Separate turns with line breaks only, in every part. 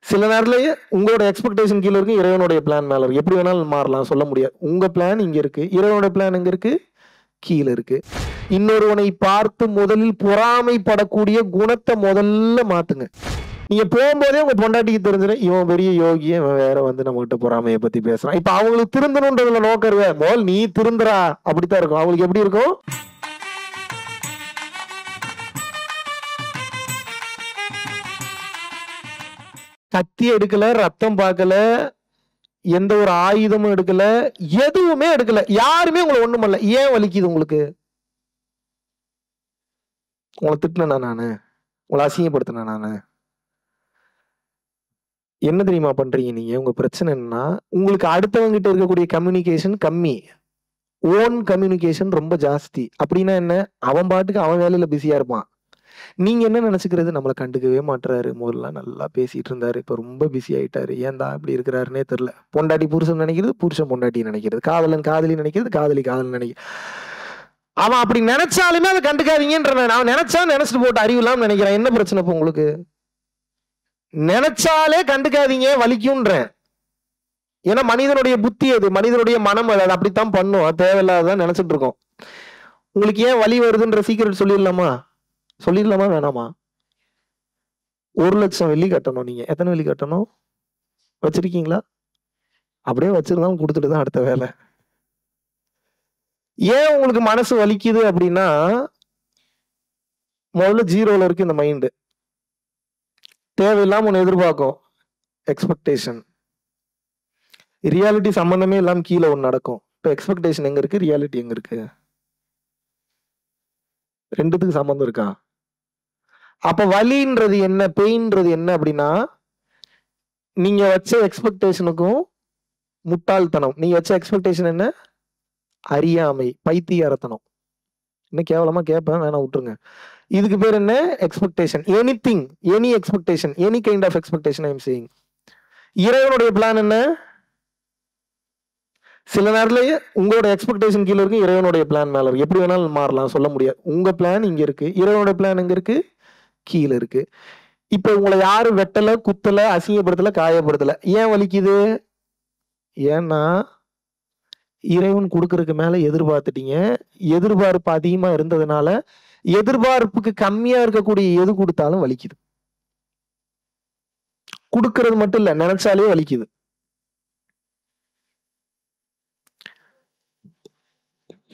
சில நேரத்துலயே உங்களோட எக்ஸ்பெக்டேஷன் கீழே இருக்கு இறைவனுடைய பிளான் மேல இருக்கு. எப்படி வேணாலும் மாறலாம் சொல்ல முடியாது. உங்க பிளான் இங்க இருக்கு இறைவனுடைய பிளான் எங்க இருக்கு? கீழே இருக்கு. இன்னொருவனை பார்த்து முதலில் பொறாமைப்படக்கூடிய குணத்தை முதல்ல மாத்துங்க. நீங்க போகும்போதே உங்க பொண்டாட்டிக்கு தெரிஞ்சிடும் இவன் பெரிய யோகி இவன் வேற வந்து நம்ம கிட்ட பொறாமையை பத்தி பேசுறான். இப்ப அவங்களுக்கு திருந்தணுன்றதுல நோக்கம் இருக்க. முதல் நீ திருந்துறா அப்படித்தான் இருக்கும். அவங்களுக்கு எப்படி இருக்கும்? கத்தி எடுக்கல ரத்தம் பார்க்கல எந்த ஒரு ஆயுதமும் எடுக்கல எதுவுமே எடுக்கல. யாருமே உங்களை ஒண்ணும் பண்ணல. ஏன் வலிக்குது உங்களுக்கு? உங்களை திட்டினா நானு? உங்களை அசிங்கப்படுத்தினா நானு? என்ன தெரியுமா பண்றீங்க நீங்க? உங்க பிரச்சனை என்னன்னா உங்களுக்கு அடுத்தவங்க கிட்ட இருக்கக்கூடிய கம்யூனிகேஷன் கம்மி. ஓன் கம்யூனிகேஷன் ரொம்ப ஜாஸ்தி. அப்படின்னா என்ன? அவன் பாட்டுக்கு அவன் வேலையில பிஸியா இருப்பான். நீங்க என்ன நினைச்சுக்கிறது? நம்மளை கண்டுக்கவே மாட்டுறாரு முதல்ல நல்லா பேசிட்டு இருந்தாரு இப்ப ரொம்ப பிஸி ஆயிட்டாரு. ஏன்டா இப்படி இருக்கிறாருன்னே தெரியல பொண்டாட்டி புருஷன் நினைக்கிறது புருஷன் பொண்டாட்டி நினைக்கிறது. காதலன் காதலி நினைக்கிறது காதலி காதலன் நினைக்கிறது. அவன் அப்படி நினைச்சாலுமே அதை கண்டுக்காதீங்கன்ற நான் நினைச்சா நினைச்சிட்டு போட்டு அறிவு இல்லாமல் நினைக்கிறேன். என்ன பிரச்சனை இப்போ உங்களுக்கு? நினைச்சாலே கண்டுக்காதீங்க வலிக்கும்ன்றேன். ஏன்னா மனிதனுடைய புத்தி அது. மனிதனுடைய மனம் அது. அப்படித்தான் பண்ணும். அது தேவையில்லாதான் நினைச்சிட்டு இருக்கோம் உங்களுக்கு ஏன் வலி வருதுன்ற சீக்கிரம் சொல்லிடலாமா? சொல்லிடலாமா வேணாமா? ஒரு லட்சம் வெள்ளி கட்டணும் நீங்க. எத்தனை வெள்ளி கட்டணும்? வச்சிருக்கீங்களா? அப்படியே வச்சிருந்தாலும் கொடுத்துட்டு தான் அடுத்த வேலை. ஏன் உங்களுக்கு மனசு வலிக்குது அப்படின்னா முதல்ல ஜீரோல இருக்கு இந்த மைண்டு தேவையில்லாம ஒன்று எதிர்பார்க்கும். எக்ஸ்பெக்டேஷன் ரியாலிட்டி சம்பந்தமே இல்லாமல் கீழே ஒன்று நடக்கும். இப்போ எக்ஸ்பெக்டேஷன் எங்க இருக்கு? ரியாலிட்டி எங்க இருக்கு? ரெண்டுத்துக்கு சம்மந்தம் இருக்கா? அப்போ வலின்றது என்ன பெயின்றது என்ன அப்படின்னா நீங்கள் வச்ச எக்ஸ்பெக்டேஷனுக்கும் முட்டாள்தனம். நீங்கள் வச்ச எக்ஸ்பெக்டேஷன் என்ன? அறியாமை பைத்தியாரத்தனம் இன்னும் கேவலமாக கேட்பேன் வேணா விட்டுருங்க. இதுக்கு பேர் என்ன? Expectation anything any expectation any kind of expectation I'm saying இறைவனுடைய பிளான் என்ன? சில நேரத்தில் உங்களோட எக்ஸ்பெக்டேஷன் கீழே இருக்கு இறைவனுடைய பிளான் மேலே இருக்கு. எப்படி வேணாலும் மாறலாம் சொல்ல முடியாது. உங்கள் பிளான் இங்கே இருக்குது இறைவனுடைய பிளான் இங்கே இருக்குது கீழே இருக்கு இப்ப உங்களை யாரும் வெட்டல குத்தல அசிங்கப்படுத்தல காயப்படுத்தல. ஏன் வலிக்குது? ஏன்னா இறைவன் கொடுக்கறதுக்கு மேல எதிர்பார்த்துட்டீங்க. எதிர்பார்ப்பு அதிகமா இருந்ததுனால எதிர்பார்ப்புக்கு கம்மியா இருக்கக்கூடிய எது கொடுத்தாலும் வலிக்குது. கொடுக்கறது மட்டும் இல்ல நினைச்சாலே வலிக்குது.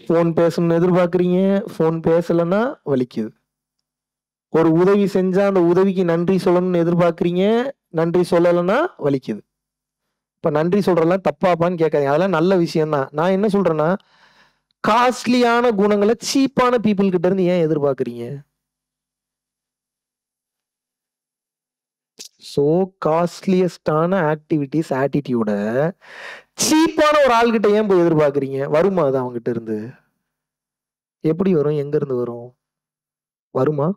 ஃபோன் பேசணும்னு எதிர்பார்க்குறீங்க ஃபோன் பேசலைன்னா வலிக்குது. ஒரு உதவி செஞ்சா அந்த உதவிக்கு நன்றி சொல்லணும்னு எதிர்பார்க்குறீங்க நன்றி சொல்லலைன்னா வலிக்குது. இப்போ நன்றி சொல்றதெல்லாம் தப்பாப்பான்னு கேட்காதீங்க. அதெல்லாம் நல்ல விஷயம் தான் நான் என்ன சொல்றேன்னா காஸ்ட்லியான குணங்களை சீப்பான பீப்புள் கிட்ட இருந்து ஏன் எதிர்பார்க்குறீங்க? ஸோ காஸ்ட்லியஸ்டான ஆக்டிவிட்டிஸ் ஆட்டிடியூட சீப்பான ஒரு ஆள்கிட்ட ஏன் போய் எதிர்பார்க்குறீங்க? வருமா அது அவங்ககிட்ட இருந்து? எப்படி வரும்? எங்கேருந்து வரும்? வருமா?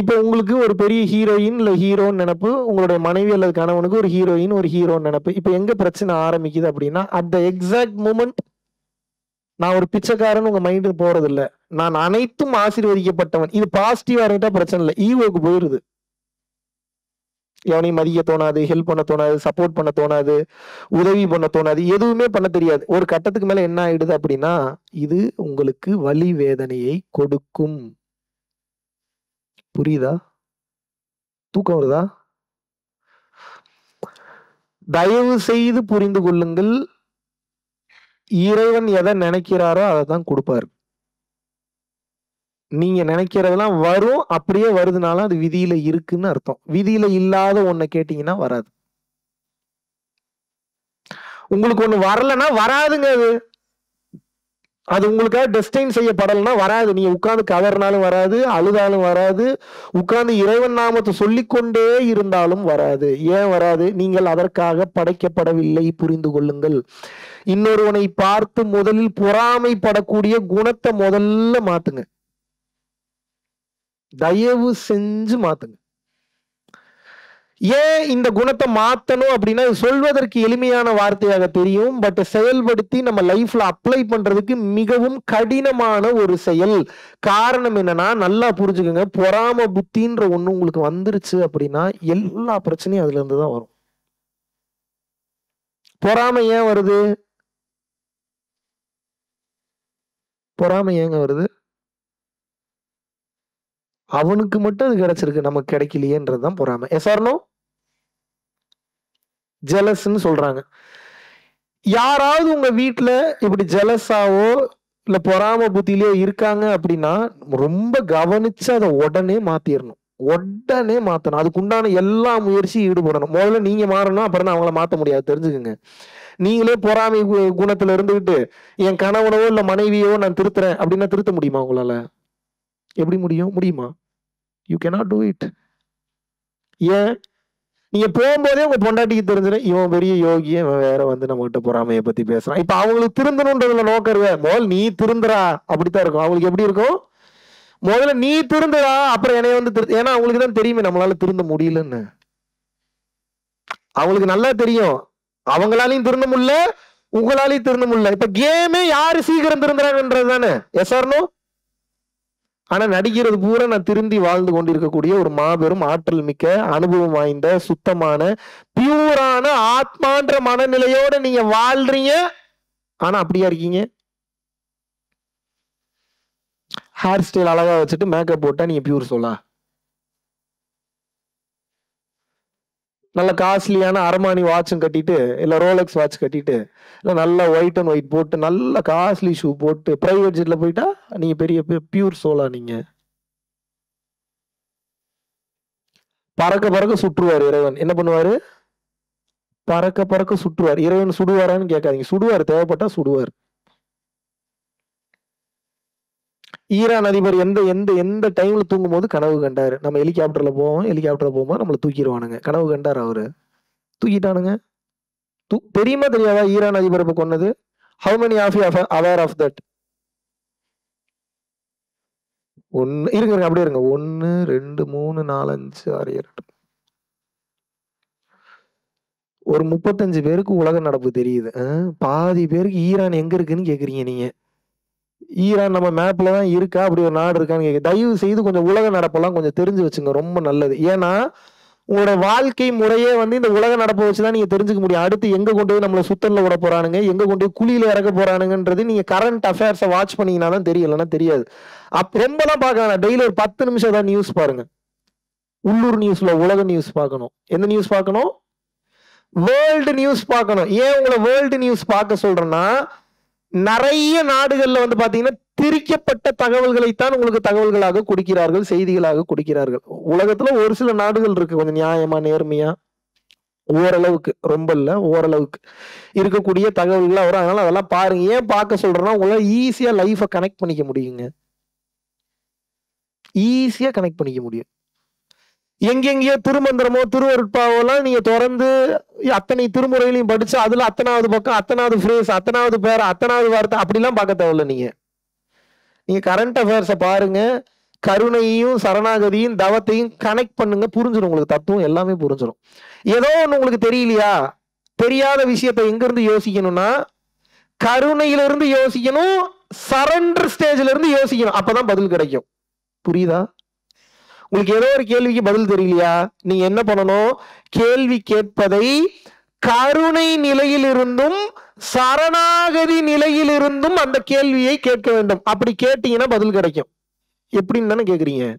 இப்போ உங்களுக்கு ஒரு பெரிய ஹீரோயின் இல்லை ஹீரோன்னு நினைப்பு உங்களுடைய மனைவி அல்லது கணவனுக்கு ஒரு ஹீரோயின் ஒரு ஹீரோன்னு நினைப்பு. இப்போ எங்க பிரச்சனை ஆரம்பிக்குது அப்படின்னா அட் த எக்ஸாக்ட் மூமெண்ட் நான் ஒரு பிச்சைக்காரன் உங்க மைண்டுக்கு போறது இல்ல நான் அனைத்தும் ஆசீர்வதிக்கப்பட்டவன். இது பாசிட்டிவா இருந்துட்டா பிரச்சனை இல்லை. ஈவோக்கு போயிருது. எவனையும் மதிக்க தோணாது ஹெல்ப் பண்ண தோணாது சப்போர்ட் பண்ண தோணாது உதவி பண்ண தோணாது எதுவுமே பண்ண தெரியாது. ஒரு கட்டத்துக்கு மேல என்ன ஆயிடுது அப்படின்னா இது உங்களுக்கு வலி வேதனையை கொடுக்கும். புரியுதா? தூக்கம் வருதா? தயவு செய்து புரிந்து கொள்ளுங்கள். இறைவன் எதை நினைக்கிறாரோ அதை தான் கொடுப்பாரு. நீங்க நினைக்கிறதெல்லாம் வரும் அப்படியே வருதுனாலும் அது விதியில இருக்குன்னு அர்த்தம். விதியில இல்லாத ஒன்ன கேட்டீங்கன்னா வராது. உங்களுக்கு ஒண்ணு வரலன்னா வராதுங்க அது. அது உங்களுக்காக டெஸ்டைன் செய்யப்படலைன்னா வராது. நீங்க உட்காந்து கதறினாலும் வராது அழுதாலும் வராது. உட்காந்து இறைவன் நாமத்தை சொல்லிக்கொண்டே இருந்தாலும் வராது. ஏன் வராது? நீங்கள் அதற்காக படைக்கப்படவில்லை புரிந்து கொள்ளுங்கள். இன்னொருவனை பார்த்து முதலில் பொறாமைப்படக்கூடிய குணத்தை முதல்ல மாத்துங்க. தயவு செஞ்சு மாத்துங்க. ஏன் இந்த குணத்தை மாத்தணும் அப்படின்னா சொல்வதற்கு எளிமையான வார்த்தையாக தெரியும் பட் செயல்படுத்தி நம்ம லைஃப்ல அப்ளை பண்றதுக்கு மிகவும் கடினமான ஒரு செயல். காரணம் என்னன்னா நல்லா புரிஞ்சுக்கோங்க பொறாம புத்தின்ற ஒண்ணு உங்களுக்கு வந்துருச்சு அப்படின்னா எல்லா பிரச்சனையும் அதுல இருந்து தான் வரும். பொறாமை ஏன் வருது? பொறாமை ஏங்க வருது? அவனுக்கு மட்டும் அது கிடைச்சிருக்கு நமக்கு கிடைக்கலையேன்றது தான் பொறாமை. எஸ்ஆர்னோ ஜெலஸ்ன்னு சொல்றாங்க. யாராவது உங்க வீட்டில் இப்படி ஜெலஸாவோ இல்ல பொறாம புத்தியிலயோ இருக்காங்க அப்படின்னா ரொம்ப கவனிச்சு அதை உடனே மாத்திரணும். உடனே மாத்தணும். அதுக்குண்டான எல்லா முயற்சியும் ஈடுபடணும். முதல்ல நீங்க மாறணும் அப்புறம் தான் அவங்கள மாத்த முடியாது. தெரிஞ்சுக்குங்க. நீங்களே பொறாமை கு- குணத்துல இருந்துகிட்டு என் கணவனவோ இல்ல மனைவியோ நான் திருத்துறேன் அப்படின்னா திருத்த முடியுமா உங்களால? எப்படி முடியும்? முடியுமா? யூ கேனாட் டூ இட் ஏன்? நீங்க போகும்போதே உங்க பொண்டாட்டிக்கு தெரிஞ்சிடும் இவன் பெரிய யோகி இவன் வேற வந்து நம்ம கிட்ட பொறாமையை பத்தி பேசுறான். இப்ப அவங்களுக்கு திருந்தணுன்றதுல நோக்கம் இருக்க? முதல் நீ திருந்துறா. அப்படித்தான் இருக்கும். அவங்களுக்கு எப்படி இருக்கும்? முதல்ல நீ திருந்துடா அப்புறம் என்னைய வந்து திரு ஏன்னா அவங்களுக்கு தான் தெரியுமே நம்மளால திருந்த முடியலன்னு. அவங்களுக்கு நல்லா தெரியும். அவங்களாலையும் திருந்த முடியல உங்களாலையும் திருந்த முடியல. இப்ப கேமே யாரு சீக்கிரம் திருந்துறாங்கன்றது தானே எஸ் ஆர்னோ ஆனா நடிக்கிறது பூரா நான் திருந்தி வாழ்ந்து கொண்டிருக்கக்கூடிய ஒரு மாபெரும் ஆற்றல் மிக்க அனுபவம் வாய்ந்த சுத்தமான பியூரான ஆத்மான்ற மனநிலையோட நீங்க வாழ்றீங்க. ஆனா அப்படியா இருக்கீங்க? ஹேர் ஸ்டைல் அழகா வச்சுட்டு மேக்கப் போட்டா நீங்க பியூர் சொல்லா நல்ல காஸ்ட்லியான அரமானி வாட்சும் கட்டிட்டு இல்லை ரோலெக்ஸ் வாட்ச் கட்டிட்டு இல்லை நல்ல ஒயிட் அண்ட் ஒயிட் போட்டு நல்ல காஸ்ட்லி ஷூ போட்டு ப்ரைவேட் ஜெட்டில் போயிட்டா நீங்கள் பெரிய பியூர் சோலா நீங்கள் பறக்க பறக்க சுற்றுவார் இறைவன். என்ன பண்ணுவார்? பறக்க பறக்க சுற்றுவார். இறைவன் சுடுவாரான்னு கேட்காதீங்க. சுடுவார். தேவைப்பட்டா சுடுவார். ஈரான் அதிபர் எந்த எந்த எந்த டைம்ல தூங்கும் போது கனவு கண்டாரு. நம்ம ஹெலிகாப்டர்ல போவோம் ஹெலிகாப்டர்ல போகும்போது நம்மளை தூக்கிடுவானுங்க. கனவு கண்டார் அவரு? தூக்கிட்டானுங்க. தூ தெரியுமா தெரியாதா ஈரான் அதிபர் இப்போ கொன்னது? How many of you aware of that ஒன்னு இருங்க இருங்க, அப்படியே இருங்க. ஒன்னு ரெண்டு மூணு நாலு அஞ்சு ஆறு ஏழு ஒரு முப்பத்தஞ்சு பேருக்கு உலக நடப்பு தெரியுது. பாதி பேருக்கு ஈரான் எங்க இருக்குன்னு கேக்குறீங்க நீங்க. ஈரான் நம்ம மேப்ல தான் இருக்கா? அப்படி ஒரு நாடு இருக்கான்னு கேட்க தயவு செய்து கொஞ்சம் உலக நடப்பெல்லாம் கொஞ்சம் தெரிஞ்சு வச்சுங்க. ரொம்ப நல்லது. ஏன்னா உங்களோட வாழ்க்கை முறையே வந்து இந்த உலக நடப்பை வச்சுதான் நீங்க தெரிஞ்சுக்க முடியும். அடுத்து எங்க கொண்டு போய் நம்மள சுத்தல்ல விட போறானுங்க? எங்க கொண்டு போய் குழியில இறக்க போறானுங்கன்றது நீங்க கரண்ட் அஃபேர்ஸை வாட்ச் பண்ணீங்கன்னா தான் தெரியும். இல்லைன்னா தெரியாது. அப் ரொம்பலாம் பார்க்க வேணாம். டெய்லி ஒரு பத்து நிமிஷம் தான் நியூஸ் பாருங்க. உள்ளூர் நியூஸ்ல உலக நியூஸ் பார்க்கணும். எந்த நியூஸ் பார்க்கணும்? வேர்ல்டு நியூஸ் பார்க்கணும். ஏன் உங்களை வேர்ல்டு நியூஸ் பார்க்க சொல்றேன்னா நிறைய நாடுகள்ல வந்து பாத்தீங்கன்னா திரிக்கப்பட்ட தகவல்களைத்தான் உங்களுக்கு தகவல்களாக கொடுக்கிறார்கள் செய்திகளாக கொடுக்கிறார்கள். உலகத்துல ஒரு சில நாடுகள் இருக்கு கொஞ்சம் நியாயமா நேர்மையா? ஓரளவுக்கு ரொம்ப இல்ல ஓரளவுக்கு இருக்கக்கூடிய தகவல்கள் வரும் அதனால அதெல்லாம் பாருங்க. ஏன் பார்க்க சொல்றேன்னா உங்களால ஈஸியா லைஃபை கனெக்ட் பண்ணிக்க முடியுங்க. ஈஸியா கனெக்ட் பண்ணிக்க முடியும். எங்கெங்கேயோ திருமந்திரமோ திருவருட்பாவோலாம் நீங்க திறந்து அத்தனை திருமுறைகளையும் படிச்சு அதுல அத்தனாவது பக்கம் அத்தனாவது ஃப்ரேஸ் அத்தனாவது பேர் அத்தனாவது வார்த்தை அப்படிலாம் பார்க்க தேவையில்ல நீங்க. நீங்க கரண்ட் அஃபேர்ஸை பாருங்க. கருணையையும் சரணாகதியும் தவத்தையும் கனெக்ட் பண்ணுங்க. புரிஞ்சிடும் உங்களுக்கு. தத்துவம் எல்லாமே புரிஞ்சிடும் ஏதோ ஒன்று உங்களுக்கு தெரியலையா? தெரியாத விஷயத்த எங்கிருந்து யோசிக்கணும்னா கருணையிலிருந்து யோசிக்கணும் சரண்டர் ஸ்டேஜ்ல இருந்து யோசிக்கணும். அப்பதான் பதில் கிடைக்கும். புரியுதா? உங்களுக்கு ஏதோ ஒரு கேள்விக்கு பதில் தெரியலையா? நீங்க என்ன பண்ணணும்? கேள்வி கேட்பதை கருணை நிலையிலிருந்தும் சரணாகதி நிலையிலிருந்தும் அந்த கேள்வியை கேட்க வேண்டும். அப்படி கேட்டீங்கன்னா பதில் கிடைக்கும். எப்படின்னு தானே கேக்குறீங்க?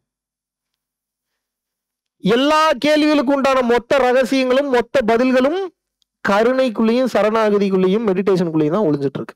எல்லா கேள்விகளுக்கு உண்டான மொத்த ரகசியங்களும் மொத்த பதில்களும் கருணைக்குள்ளேயும் சரணாகதிக்குள்ளேயும் மெடிடேஷனுக்குள்ளேயும் தான் ஒளிஞ்சிட்டு இருக்கு.